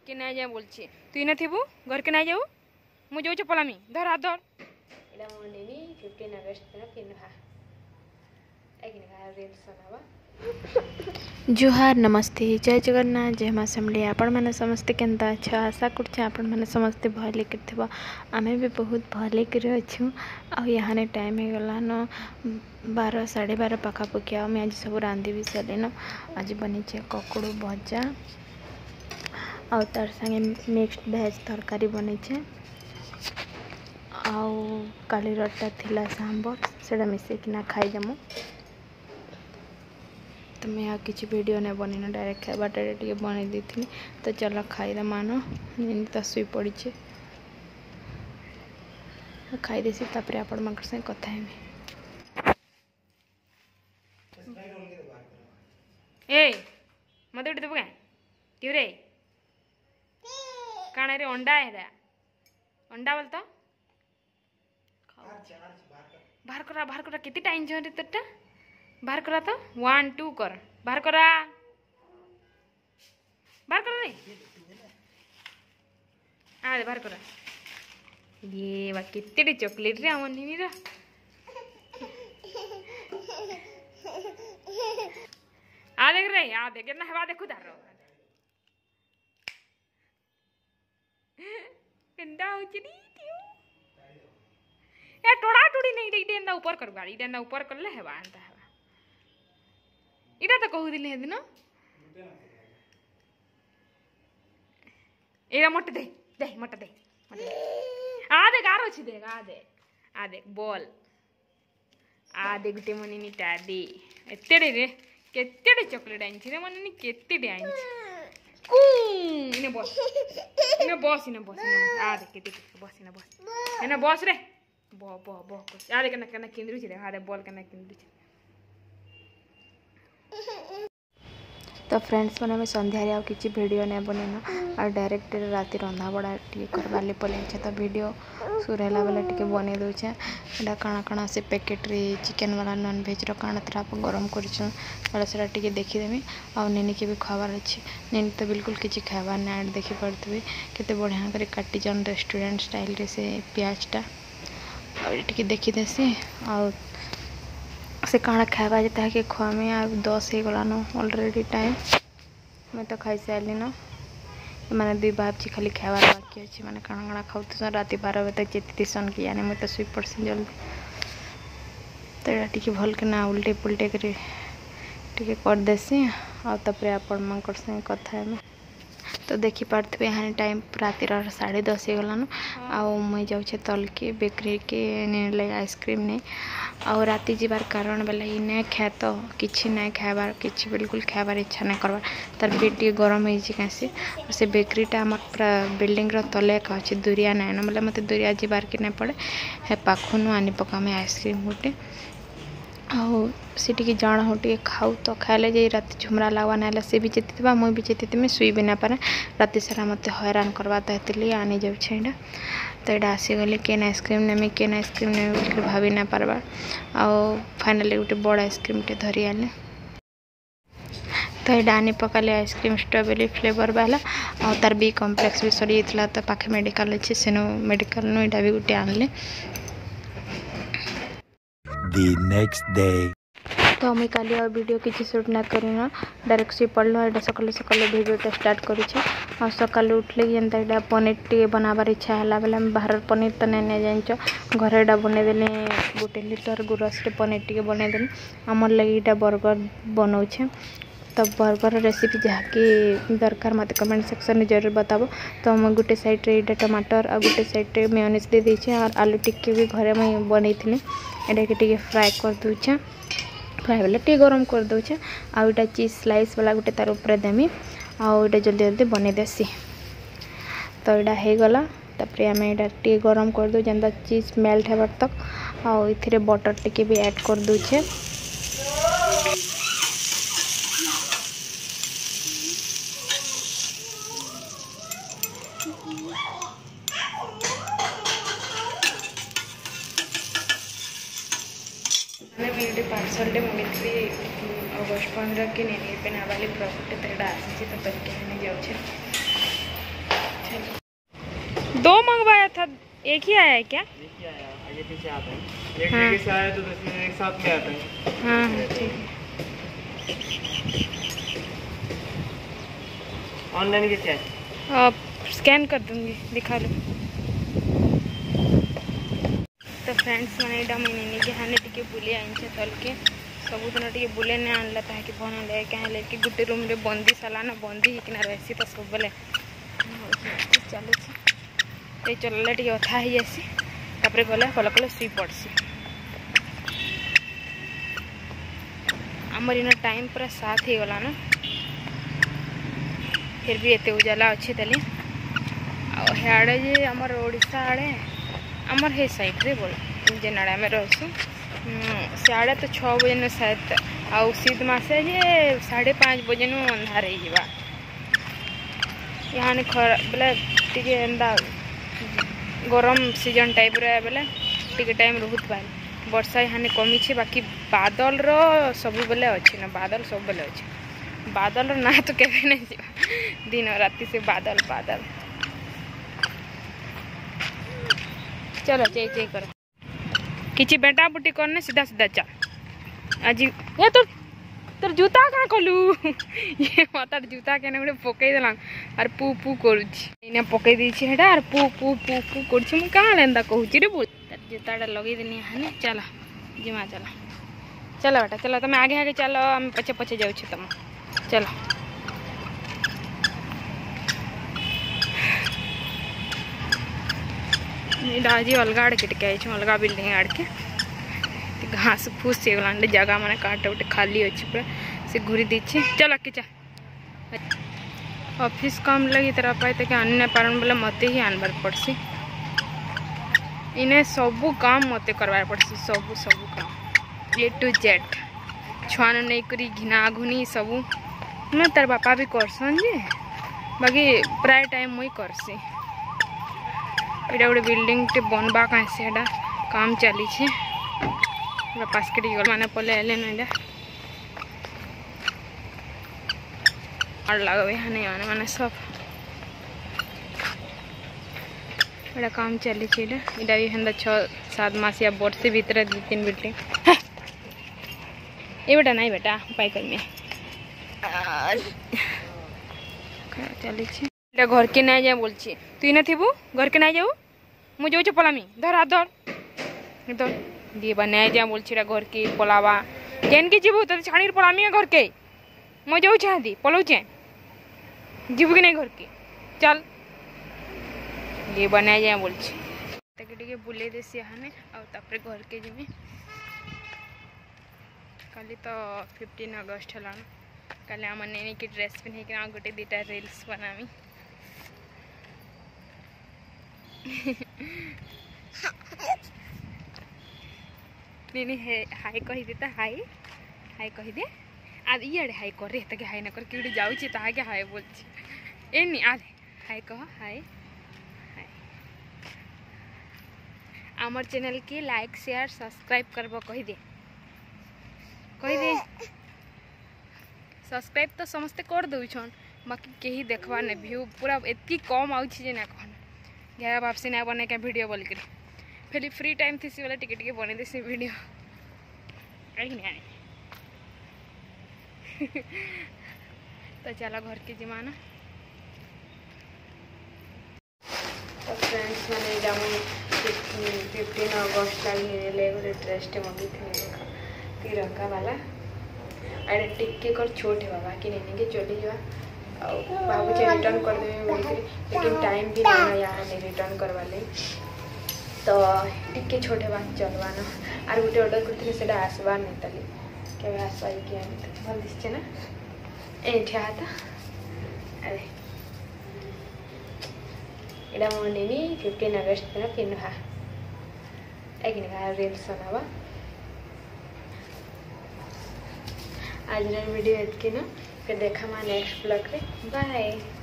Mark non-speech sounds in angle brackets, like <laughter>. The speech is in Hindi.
ঘরকে না যা বলছি তুই না থিবু ঘরকে না যাবু মু যাচ্ছি পলামি ধর হাত ধর এটা মু নেবি ফিফটিন আগস্ট দিন পিনভা জুহার नमस्ते. जय जगन्नाथ. जय माँ श्यामली आपण मैंने समस्ते के अच्छा? आशा करछे आपण भले कर आम भी बहुत भले कर अच्छू. टाइम हो गलान बार साढ़े बार पखापाखि आज सब रांधि भी सरन आज बनी ककड़ भजा ଆଉ ତାର ସାଙ୍ଗେ ମିକ୍ସଡ ଭେଜ୍ ତରକାରୀ ବନେଇଛେ। ଆଉ କାଲିରଟା ଥିଲା ସାମ୍ବର ସେଇଟା ମିଶେଇକିନା ଖାଇଦେମୁ। ତ ମୁଇଁ ଆଉ କିଛି ଭିଡ଼ିଓ ନାଇଁ ବନେଇନ ଡାଇରେକ୍ଟ ଖାଇବାଟା ଟିକେ ବନେଇ ଦେଇଥିଲି। ତ ଚାଲ ଖାଇଦେ ମାନ ଯେମିତି ତ ଶୋଇ ପଡ଼ିଛେ ଖାଇଦେସି ତାପରେ ଆପଣମାନଙ୍କ ସାଙ୍ଗେ କଥା ହେବି। अंडा है अंडा बोल तो बाहर करा बाहर करा कितनी टाइम जो रे तोटा बाहर करा तो वन टू कर बाहर करा बाहर करा रे आ रे बाहर करा ये वा कितने चॉकलेट रे अमन निनी रा आ देख रे आ देख ना हवा देखो तारो કંડા ઉચડી ત્યું એ ટોડા ટોડી નહીં રે ઇડેંદા ઉપર કરવા ઇડેંદા ઉપર કરલે હેવા અંતા હેવા ଇଟା ତ କହୁଥିଲି ହେଦିନ ଏଇଟା ମତେ ଦେ ଦେ ମତେ ଦେ ଆ ଦେ ଗାର ଅଛି ଦେ ଆ ଦେ ଆ ଦେ ବଲ୍ ଆ ଦେ ଗୋଟେ ମନିନିଟା ଦେ ଏତେଟେ ରେ କେତେଟେ ଚକୋଲେଟ୍ ଆଣିଛି ରେ ମନିନି କେତେଟେ ଆଣିଛି इन्हें बस इन्हें बस इन्हें बस आ देख के देख बस इन्हें बस इन्हें बस रे बह बह बह बस आ देख कन्ना कन्ना किंदरू छिले आ देख बॉल कन्ना ତ ଫ୍ରେଣ୍ଡସ୍ ମାନେ ଆମେ ସନ୍ଧ୍ୟାରେ ଆଉ କିଛି ଭିଡ଼ିଓ ନାଇଁ ବନେଇନ ଆଉ ଡାଇରେକ୍ଟ ରାତି ରନ୍ଧାବଢ଼ା ଟିକେ କରବାର୍ ପଲେଇଛେ ତ ଭିଡ଼ିଓ ସୁର ହେଲା ବେଲେ ଟିକେ ବନେଇ ଦଉଛେ ଏଇଟା କାଣା କାଣା ସେ ପ୍ୟାକେଟ୍ରେ ଚିକେନ୍ ବାଲା ନନ୍ଭେଜ୍ର କାଣା ଥିଲା ଗରମ କରିଛନ୍ ବେଲେ ସେଟା ଟିକେ ଦେଖିଦେମି। ଆଉ ନେନିକେ ବି ଖବାର୍ ଅଛି। ନେନି ତ ବିଲକୁଲ କିଛି ଖାଇବାର୍ ନାହିଁ ଆଡ଼େ ଦେଖିପାରୁଥିବେ କେତେ ବଢ଼ିଆ କରି କାଟିଛନ୍ ରେଷ୍ଟୁରାଣ୍ଟ ଷ୍ଟାଇଲ୍ରେ ସେ ପିଆଜଟା। ଆଉ ଟିକେ ଦେଖିଦେସି। ଆଉ ସେ କାଣା ଖାଇବା ଯେ ତାହାକେ ଖୁଆମି ଆଉ ଦଶ ହେଇଗଲାନ ଅଲରେଡ଼ି ଟାଇମ୍ ମୁଇଁ ତ ଖାଇସାରିଲିନ ଏମାନେ ଦୁଇ ଭାବଛି ଖାଲି ଖାଇବାର ବାକି ଅଛି ମାନେ କାଣା କାଣା ଖାଉଥିସନ୍ ରାତି ବାର ବଜେ ଚେତିଥିସନ୍ କି ଜାନେ ମୁଇଁ ତ ଶୋଇ ପଡ଼୍ସି ଜଲ୍ଦି ତ ଏଇଟା ଟିକେ ଭଲ୍କିନା ଉଲ୍ଟେ ପୁଲ୍ଟେ କରି ଟିକେ କରିଦେସି ଆଉ ତାପରେ ଆପଣମାନଙ୍କର ସାଙ୍ଗେ କଥା ହେମି ତ ଦେଖିପାରୁଥିବେ ଏହାନି ଟାଇମ୍ ରାତିର ସାଢ଼େ ଦଶ ହେଇଗଲାନ। ଆଉ ମୁଇଁ ଯାଉଛେ ତଲ୍କେ ବେକରୀକେ ଲାଗି ଆଇସ୍କ୍ରିମ୍ ନେଇ। ଆଉ ରାତି ଯିବାର କାରଣ ବେଲେ ଇ ନାଇଁ ଖାଏ ତ କିଛି ନାଇଁ ଖାଇବାର କିଛି ବିଲକୁଲ ଖାଇବାର ଇଚ୍ଛା ନାଇଁ କରବାର। ତାର ପେଟ ଟିକେ ଗରମ ହେଇଛି କାଁସି ଆଉ ସେ ବେକରୀଟା ଆମର ପୁରା ବିଲ୍ଡିଂର ତଲେ ଏକା ଅଛି ଦୁରିଆ ନାଇଁନ। ବୋଲେ ମୋତେ ଦୁରିଆ ଯିବାର୍କେ ନାଇଁ ପଡ଼େ ହେ ପାଖନୁ ଆନି ପକାମି ଆଇସ୍କ୍ରିମ୍ ଗୋଟେ। ଆଉ ସେ ଟିକେ ଜାଣ ହଉ ଟିକେ ଖାଉ ତ ଖାଇଲେ ଯାଇ ରାତି ଝୁମରା ଲାଗ୍ବା ନାଇଁଲେ ସେ ବି ଚେତିଥିବା ମୁଇଁ ବି ଚେତିଥିମି ଶୁଇ ବି ନାଇଁ ପାରେ ରାତି ସାରା ମୋତେ ହଇରାଣ କରବା ତ ହେଥିର୍ଲାଗି ଆନି ଯାଉଛେ ଏଇଟା। ତ ଏଇଟା ଆସିଗଲି କେନ୍ ଆଇସ୍କ୍ରିମ୍ ନେମି କେନ୍ ଆଇସ୍କ୍ରିମ୍ ନେମି ବୋଲିକରି ଭାବି ନାଇଁ ପାର୍ବାର୍ ଆଉ ଫାଇନାଲି ଗୋଟେ ବଡ଼ ଆଇସ୍କ୍ରିମ୍ଟେ ଧରି ଆଣିଲି ତ ଏଇଟା ଆନି ପକାଲି ଆଇସ୍କ୍ରିମ୍ ଷ୍ଟ୍ରବେରୀ ଫ୍ଲେଭର୍ ବାଲା ଆଉ ତାର ବି କମ୍ପ୍ଲେକ୍ସ ବି ସରିଯାଇଥିଲା ତ ପାଖେ ମେଡ଼ିକାଲ ଅଛି ସେନୁ ମେଡ଼ିକାଲନୁ ଏଇଟା ବି ଗୋଟେ ଆଣିଲି। The next day. ତ ମୁଇଁ କାଲି ଆଉ ଭିଡ଼ିଓ କିଛି ସୁଟ୍ ନା କରିନ। ଡାଇରେକ୍ଟ ଶୋଇ ପଡ଼ିଲୁ ଏଇଟା ସକାଳୁ ସକାଳୁ ଭିଡ଼ିଓଟା ଷ୍ଟାର୍ଟ କରିଛେ। ଆଉ ସକାଳୁ ଉଠିଲେ ଯେନ୍ତା ଏଇଟା ପନିର ଟିକେ ବନାବାର ଇଚ୍ଛା ହେଲା ବେଲେ ଆମେ ବାହାରର ପନିର ତ ନାଇଁ ନାଇଁ ଜାଣିଛ। ଘରେ ଏଇଟା ବନେଇଦେଲେ ଗୋଟେ ଲିଟର ଗୁରସରେ ପନିର ଟିକେ ବନେଇଦେଲି। ଆମର ଲାଗି ଏଇଟା ବର୍ଗର ବନଉଛେ। ତ ବର୍ଗର ରେସିପି ଯାହାକି ଦରକାର ମୋତେ କମେଣ୍ଟ ସେକ୍ସନରେ ଜରୁର ବତାବ ତ ମୁଁ ଗୋଟେ ସାଇଡ଼୍ରେ ଏଇଟା ଟମାଟର ଆଉ ଗୋଟେ ସାଇଡ଼୍ରେ ମେୟନିସ୍ ଦେଇ ଦେଇଛେ ଆଉ ଆଲୁ ଟିକେ ବି ଘରେ ମୁଇଁ ବନେଇଥିଲି ଏଇଟାକେ ଟିକେ ଫ୍ରାଏ କରିଦେଉଛେ ଫ୍ରାଏ ବେଲେ ଟିକେ ଗରମ କରିଦେଉଛେ ଆଉ ଏଇଟା ଚିଜ୍ ସ୍ଲାଇସ୍ ବାଲା ଗୋଟେ ତାର ଉପରେ ଦେମି ଆଉ ଏଇଟା ଜଲ୍ଦି ଜଲ୍ଦି ବନେଇ ଦେସି ତ ଏଇଟା ହେଇଗଲା ତାପରେ ଆମେ ଏଇଟା ଟିକେ ଗରମ କରିଦେଉ ଯେନ୍ତା ଚିଜ୍ ମେଲ୍ଟ ହେବାର ତକ୍ ଆଉ ଏଥିରେ ବଟର ଟିକେ ବି ଆଡ଼୍ କରିଦେଉଛେ వీడి अगस्ट पंद्रह ఆగస్ట్ नहीं पे ना అవ్వాలి ప్రాఫిట్ తేడా आसी तो बच्चे जाओ दो मंगवाया था एक ही आया है क्या? एक ही आया आगे पीछे आता है एक हाँ। से आया तो दस एक साथ में आता है। हाँ, हाँ ठीक ऑनलाइन है आप स्कैन कर दूँगी दिखा लो। ଫ୍ରେଣ୍ଡସ୍ ମାନେ ଏଇଟା ମୁଇଁ ନିଜେ ହେଲେ ଟିକେ ବୁଲି ଆଣିଛେ ତଲକେ। ସବୁଦିନ ଟିକେ ବୁଲେଇ ନାଇଁ ଆଣିଲା ତାହାକେ ଭଲ୍ ନାଇଁ ଲାଗେ କାଁ ହେଲେ କି ଗୋଟେ ରୁମ୍ରେ ବନ୍ଦି ସାଲାନ ବନ୍ଦି ହେଇକିନା ରହିସି ତ ସବୁବେଳେ। ଚାଲୁଛି। ଏ ଚଲାଲେ ଟିକେ ଅଥା ହେଇଯାଏସି ତାପରେ ଗଲେ କଲ କଲେ ଶୁଇ ପଡ଼୍ସି। ଆମର ଇନ ଟାଇମ୍ ପୁରା ସାତ୍ ହେଇଗଲାନ ଫିର୍ ବି ଏତେ ଉଜାଲା ଅଛି ତାହେଲେ। ଆଉ ହେଆଡ଼େ ଯେ ଆମର ଓଡ଼ିଶା ଆଡ଼େ ଆମର ହେ ସାଇଡ଼୍ରେ ବୋଲେ। ଯେନ୍ ଆଡ଼େ ଆମେ ରହୁଛୁ ସିଆଡ଼େ ତ ଛଅ ବଜେନୁ ସାତ ଆଉ ଶୀତ ମାସେ ଯେ ସାଢ଼େ ପାଞ୍ଚ ବଜେନୁ ଅନ୍ଧାର ହେଇଯିବା ଇହାନେ ଖରା ବେଲେ ଟିକେ ଏନ୍ତା ଗରମ ସିଜନ୍ ଟାଇପ୍ର ବେଲେ ଟିକେ ଟାଇମ୍ ରହୁଥିବା ବର୍ଷା ଇହାନେ କମିଛି ବାକି ବାଦଲର ସବୁବେଲେ ଅଛି ନା ବାଦଲ ସବୁବେଲେ ଅଛି ବାଦଲର ନାଁ ତ କେବେ ନାଇଁ ଯିବା ଦିନ ରାତି ସେ ବାଦଲ ବାଦଲ चलो चेक चेक करो किसी बेटा बुटी कर सीधा सीधा चा। आज, ये तो तोर जूता कहाँ कलु <laughs> ये मातार जूता के गोटे पकई देलां आर पू, पु करना एने पकई देछि हेडा आर पु पु, पू पू करछि मु कहाँ लेंदा कहूछि रे बोल। तार जूताडा लगई देनी हने चला, जिमा चला। चलो बेटा, चल तुम तो आगे आगे चल, आम पचे पचे जाऊ तुम। चल। ଏଇଟା ଆଜି ଅଲଗା ଆଡ଼କେ ଟିକେ ଆଇଛୁ ଅଲଗା ବିଲ୍ଡିଂ ଆଡ଼କେ ଘାସ ଫୁସ୍ ହେଇଗଲାଣି ଜାଗା ମାନେ କାଟା ଗୋଟେ ଖାଲି ଅଛି ପୁରା ସେ ଘୁରି ଦେଇଛି ଚାଲ ଆକି ଚା ଅଫିସ୍ କାମ ଲାଗି ତାର ପାଇଁ ତାକେ ଆନି ନାଇଁ ପାରନ୍ ବୋଲେ ମତେ ହିଁ ଆନବାର ପଡ଼ସି ଇନେ ସବୁ କାମ ମତେ କରବାର ପଡ଼ସି ସବୁ ସବୁ କାମ ଏ ଟୁ ଜେଡ୍ ଛୁଆନ ନେଇକରି ଘିନା ଘୁନି ସବୁ ମୁଁ ତାର ବାପା ବି କରସନ୍ ଯେ ବାକି ପ୍ରାୟ ଟାଇମ୍ ମୁଇଁ କରସି यहाँ गोटे बिल्डिंग टे बनवा का सीटा काम चली पास के मैंने पलैले ना लगे मैंने मैंने सब इटा काम चली इटा छः सात मस या बर्षे भितर दु तीन बिल्डिंग ये बेटा ना बेटा उपाय कर चली কে ঘরকে নাই যায় বলছি তুই না থিবু ঘরকে নাই যাবু মু যাচ্ছি পলামি ধর হাত ধর ধর দিয়ে বা নাই যা বলছি এটা ঘরকে পলাবা কেনকে যাবু তোদের ছাড়ির পলামি ঘরকে মু যাচ্ছি হাতি পলাউছে যাবু কি নাই ঘরকে চল দিয়ে বা নাই যা বলছি তাকে টিকে বুলে দেছি এখানে আর তারপরে ঘরকে যাবি কালি তো ফিফটিন আগস্ট হলাম কালি আমার নেই কি ড্রেস পিন্ধিকি আর গোটে দুইটা রিলস বানামি नहीं नहीं हाय कही दे तो हाय हाय कही दे आज इे हाय कर रे तक हाय ना कर कि जाऊे तागे हाय बोल ए नहीं आज हाय कह हाय आम चैनल के लाइक शेयर सब्सक्राइब करब कहीदे कहीदे सब्सक्राइब तो समस्ते कर दौन बाकी कहीं देखवाने भ्यू पूरा इतनी कम आउे ना कह ଘାଏ ଭାବସି ନାଇଁ ବନେଇ କାଁ ଭିଡ଼ିଓ ବୋଲିକିରି ଫେରି ଫ୍ରି ଟାଇମ୍ ଥିସି ବେଲେ ଟିକେ ଟିକେ ବନେଇ ଦେସି ଭିଡ଼ିଓ କାହିଁକି ନାଇଁ ତ ଚାଲ ଘରକେ ଯିମା ନା ତ ଫ୍ରେଣ୍ଡସ୍ ମାନେ ଏଇଟା ମୁଁ ଫିଫ୍ଟିନ୍ ଅଗଷ୍ଟ ଲାଗି ନେଲେ ଗୋଟେ ଡ୍ରେସ୍ଟେ ମଗେଇଥିଲି ଦେଖ ତିରଙ୍କା ବାଲା ଆଡ଼େ ଟିକେ କର ଛୋଟ ହେବା ବାକି ନେଇକି ଚଲିଯିବା भावुचे रिटर्न कर देवे लेकिन टाइम भी नहीं है यहाँ रिटर्न करवा ले। तो टिके छोटे बात चलवा ना आर गोटे अर्डर करी से आसवा नहीं तली क्या आसवा कि भल दिशे ना। ए ठिया था अरे। इडा एटा मनेनी फिफ्टीन अगस्त दिन पिन्हा एक रिल्स बनावा आज भिडियो एतकी ना। फिर देखा मैं नेक्स्ट ब्लॉग में बाय